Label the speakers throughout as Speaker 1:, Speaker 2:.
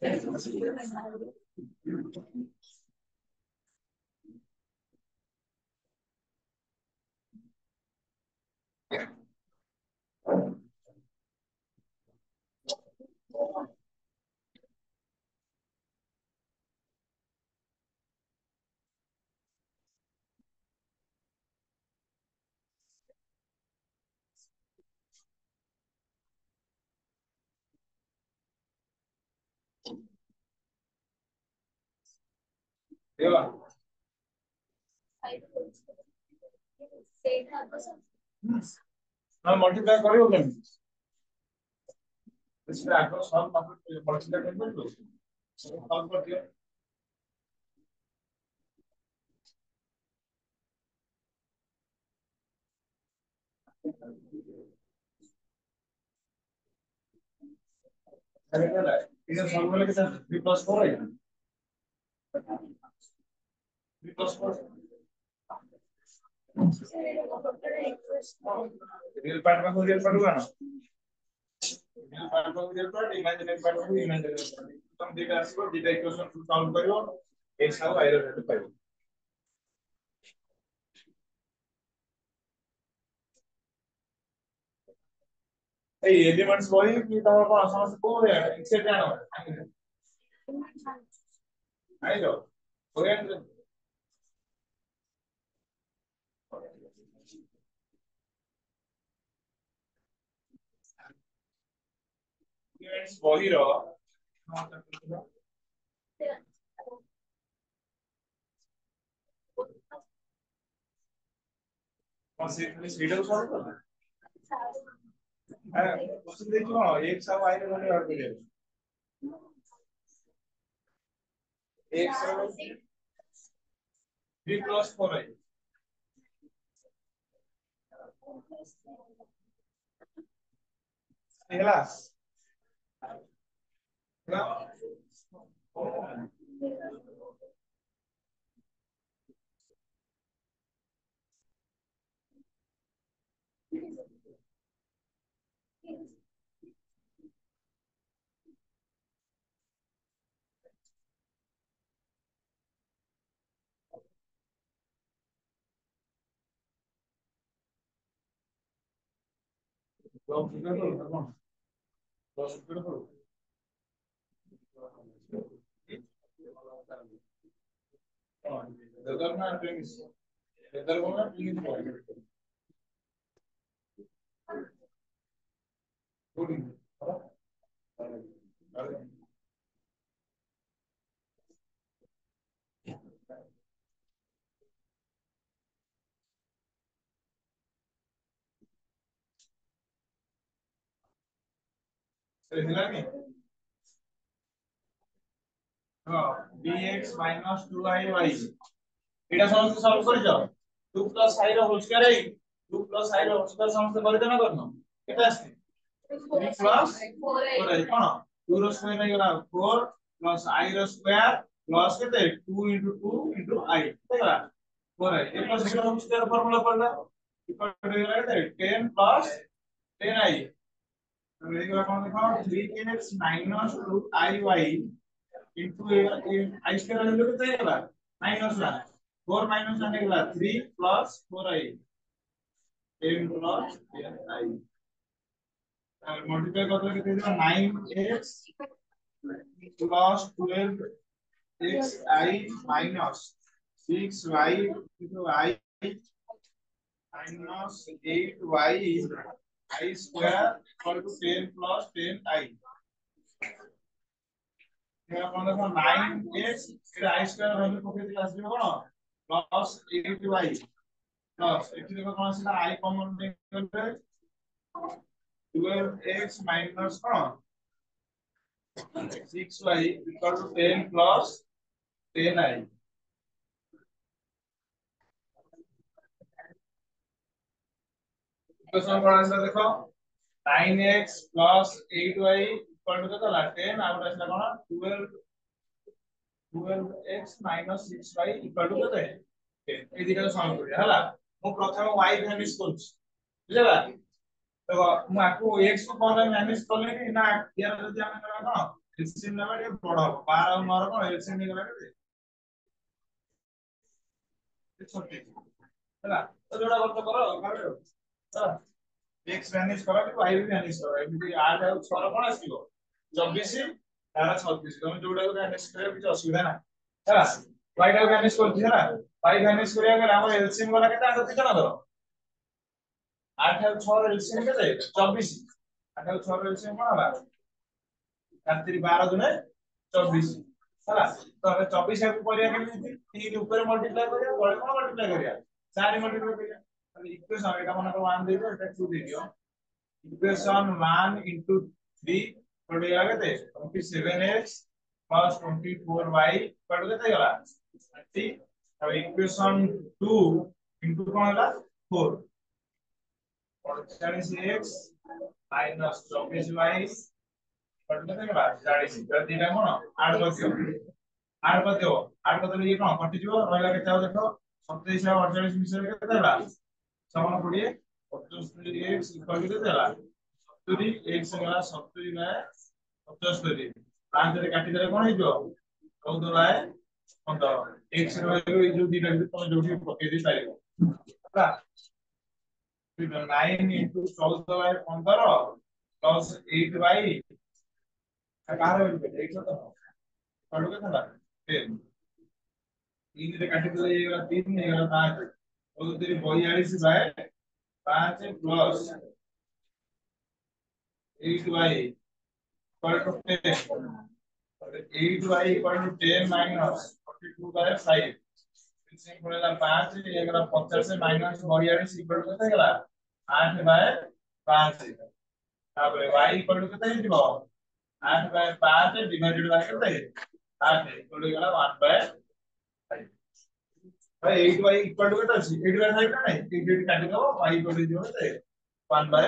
Speaker 1: Yeah. না multiply করিও কেমন इसमें आपको सॉल्व मतलब मल्टीप्लाई करना है तो सॉल्व कर दिया अरे क्या है इधर सॉल्व करके सर 3 प्लस 4 है रियल पार्ट में रियल पार्ट हुआ ना रियल पार्ट में रियल पार्ट इमेजिनरी पार्ट में इमेजिनरी पार्ट तुम देख को डेटा इक्वेशन को सॉल्व करियो एक्स हाउ आई रेट पाइयो এই এলিমেন্টস বই কি তোমার কোন সমস্যা কোন এক্সেপ্ট জানো আইলো ওকে বহির সেইটাও সরব হ্যাঁ কোশ্চেন দেখছো না এক সব আইনে মনে রাখবে এক সব Gracias. Well, beautiful. Come on. That's beautiful. The government is the government is important. Oh, dx minus 2iy এটা সমস্ত সলভ করে যাও 2 প্লাস i র whole square i 2 plus i র হোল স্কয়ার সমস্ত করে দেনা করনো কেটা আসছে 2 প্লাস 4i কোন 2 র স্কয়ার হয়ে গেল 4 প্লাস i র স্কয়ার প্লাস কেতে 2 ইনটু 2 ইনটু i ঠিক আছে 4i এর পর সেটা হোল স্কয়ার ফর্মুলা পড়লা ইকুয়াল টু হয়ে গেল 10 প্লাস 10i मेरे को देखो थ्री के x minus two i y into i square value कितना आएगा minus one four minus one निकला three plus four i m plus n i multiply कर दो कितने दिया nine x plus twelve x i minus six y into i minus eight y I square equal 10 plus 10 I. Nine x, I square, plus eighty y plus eighty y. Plus, if you look at the I common twelve x minus six y equal ten plus ten i. Equation কোন আসলে দেখো 9x 8y equal to কত লা 10 আর আসলে কোন 12 12x 6y equal to কত 10 এই দুটো সলভ করি হলা হ্যাঁ? মু প্রথমে y ভ্যানিশ করছি বুঝলা দেখো মু আকু x কো কোন ভ্যানিশ করলে কি না ইয়ার যদি আমি করা কোন এলসিএম নেবা এটা বড় হবে 12 আর 9 কোন এলসিএম নিয়ে গলা কি হলা তো জোড়া করতে পারো x ଭ୍ୟାନିଶ କର y ବି ଭ୍ୟାନିଶ କର ଏମିତି r ଆଉ 6 ର କଣ ଆସିବ 24 ତାର 36 ତମେ ଯୋଉଟାକୁ ଭ୍ୟାନିଶ କରିବ କିଛି ଅସୁବିଧା ନାହିଁ ହେଲା y ଟାକୁ ଭ୍ୟାନିଶ କରୁଛି ହେଲା y ଭ୍ୟାନିଶ କରିବାକୁ ଗଲେ ଆମର LCM ଗଲା କେତେ ଆଗ ଦିଜଣ ଧର 8 ଆଉ 6 ର LCM କେତେ 24 8 ଆଉ 6 ର LCM କଣ ହେଲା 4 12 ଦୁନେ 24 ହେଲା ତ ଆମେ 24 ଆକୁ କରିବା କେମିତି 3 ଉପରେ ମଲ୍ଟିପ୍ଲାଏ କରିବା ବଳେ କଣ ମଲ୍ଟିପ୍ଲାଏ କରିବା 4 ମଲ୍ଟିପ୍ଲାଏ କରିବା ইকুয়েশন এটা মনে করো 1 দিও এটা 2 দিও ইকুয়েশন 1 ইনটু 3 কত হয়ে গেল 27x 24y কত হয়ে গেল 30 তবে ইকুয়েশন 2 ইনটু কোন হলো 4 45x 24y কত হয়ে গেল 40 এটা দিলে কোন 8 বসিও 8 বসিও 8 বদলে কি কোন কটে যাব রইলা কত দেখো 27 আর 48 মিশ্রণ কত হলো সমান কোড়িয়ে ପଞ୍ଚସ୍ତରୀ ଏକ୍ସ କହିଲେ ଦେଲା ସତୁରି ଏକ୍ସ ଗଲା ସତୁରି ନାଏ ପଞ୍ଚସ୍ତରୀ ପାଞ୍ଚରେ କାଟିଦେଲେ କଣ ହେଇଯିବ ଚଉଦ ନାଏ ପନ୍ଦର ଏକ୍ସ ରହିବ ଏଇ ଯୋଉ ଦିଟା ଭିତରେ ତମେ ଯୋଉଠି ପକେଇ ଦେଇପାରିବ ହେଲା ନାଇନ୍ ଇଣ୍ଟୁ ଚଉଦ ବାଇ ପନ୍ଦର ପ୍ଲସ୍ ଏଇଟ୍ ବାଇ କାହାର ହେଇଯିବ ଏକ୍ସ ତିନିରେ କାଟିଦେଲେ ହେଇଗଲା ତିନି ହେଇଗଲା ପାଞ୍ଚ ସତୁରି ବୟାଳିଶ ବାଏ ପାଞ୍ଚ plus eight y to ten eight y equal to ten minus forty two by five ହେଲା ପାଞ୍ଚ ହେଇଗଲା ପଚାଶ ମାଇନସ୍ ବୟାଳିଶ ଇକ୍ୱାଲ୍ କେତେ ହେଇଗଲା ଆଠ ବାଏ ପାଞ୍ଚ ତାପରେ ୱାଇ ଇକ୍ୱାଲ୍ କେତେ ହେଇଯିବ ଆଠ ବାଏ ପାଞ୍ଚ ଡିଭାଇଡେଡ୍ ବାଏ କେତେ ଆଠ ଇକ୍ୱାଲ୍ ହେଇଗଲା one by by 8y equal to what আছে 8 এর থাকবে না 8 8 কাটে দাও y ইকুয়াল টু 0 তে 1 বাই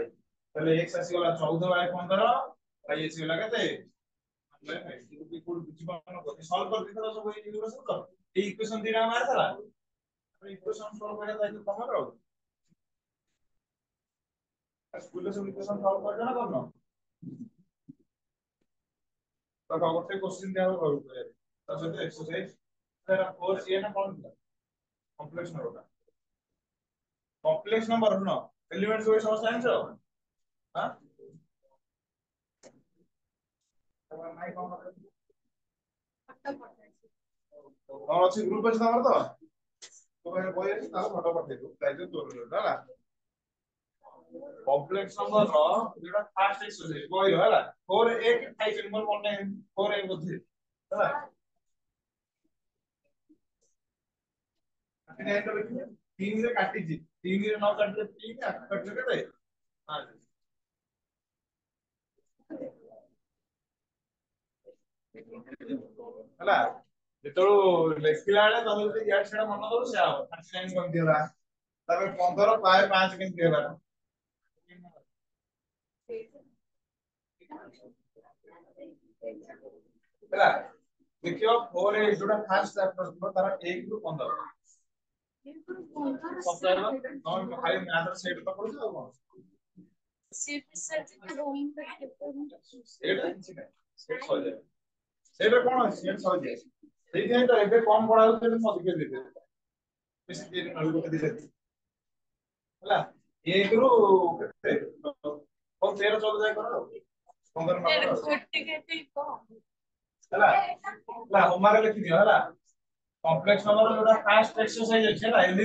Speaker 1: i তাহলে x আসি গলা 14 বাই 15 y আসি গলা কত 1 বাই 5 কিন্তু কি কোড বুঝি পাবো কত সলভ করতে তাহলে সব এই জিনিসগুলো সব এই ইকুয়েশন দিরা আমার সারা আমরা ইকুয়েশন সলভ করে তাহলে তোমার হবে স্কুলে সব ইকুয়েশন সলভ করছ না করনো তো গোটে কোশ্চেন দেওয়া হবে তার সাথে এক্সারসাইজ फोर्स ये ना कौन कॉम्प्लेक्स नंबर होगा कॉम्प्लेक्स नंबर सुनो एलिमेंट्स को समझ आए हो हां କଣ ଅଛି ଗ୍ରୁପ ଅଛି ତମର ତ ତୋ ପାଖରେ ବହି ଅଛି ତାର ଫଟୋ ପଠେଇବୁ ପ୍ରାଇଜ ତୋର ହେଲା କମ୍ପ୍ଲେକ୍ସ ନମ୍ବର ର ଯୋଉଟା ଫାର୍ଷ୍ଟ ଏକ୍ସରସାଇଜ ବହିର ହେଲା 4 1 28 ମୋର ମନେ 4 1 ବୋଧେ ହେଲା ତିନିରେ କାଟିଛି ତିନିରେ ନ କାଟିଲେ ତିନି ଆଠ କାଟିଲେ କେତେ ପାଞ୍ଚ ହେଲା ଯେତେବେଳେ ଲେଖିଲା ବେଳେ ତମେ ଯଦି ଇଆଡେ ସିଆଡେ ମନ ଦବ ସେ ହବ ଥାର୍ଟି ନାଇନ୍ କେମିତି ହେଲା ତାପରେ ପନ୍ଦର ପାଏ ପାଞ୍ଚ କେମିତି ହେଲା ହେଲା ଦେଖିବ ଫୋର ଏଇଟ୍ ଯୋଉଟା ଫାର୍ଷ୍ଟ ଚାପ୍ଟର ଥିବ ତାର ଏକ ରୁ ପନ୍ଦର
Speaker 2: ସେଇଟା କଣ ଅଛି
Speaker 1: ସେଇଟା
Speaker 2: ସରିଯାଇଛି
Speaker 1: ସେଇଥିପାଇଁ ତ ଏବେ କମ କରା ହଉଛି ଅଧିକ ହେଲା ଏକ ରୁ ହଉ ତେର ଚଉଦ ଯାଏ କର ଆଉ ହେଲା
Speaker 2: ହେଲା
Speaker 1: ହୋମାରେ ଲେଖିଦିଅ ହେଲା complex number is a fast exercise actually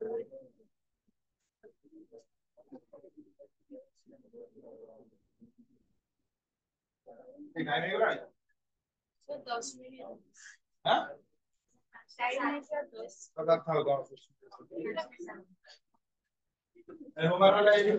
Speaker 2: Hey,
Speaker 1: I'm right. huh? I'm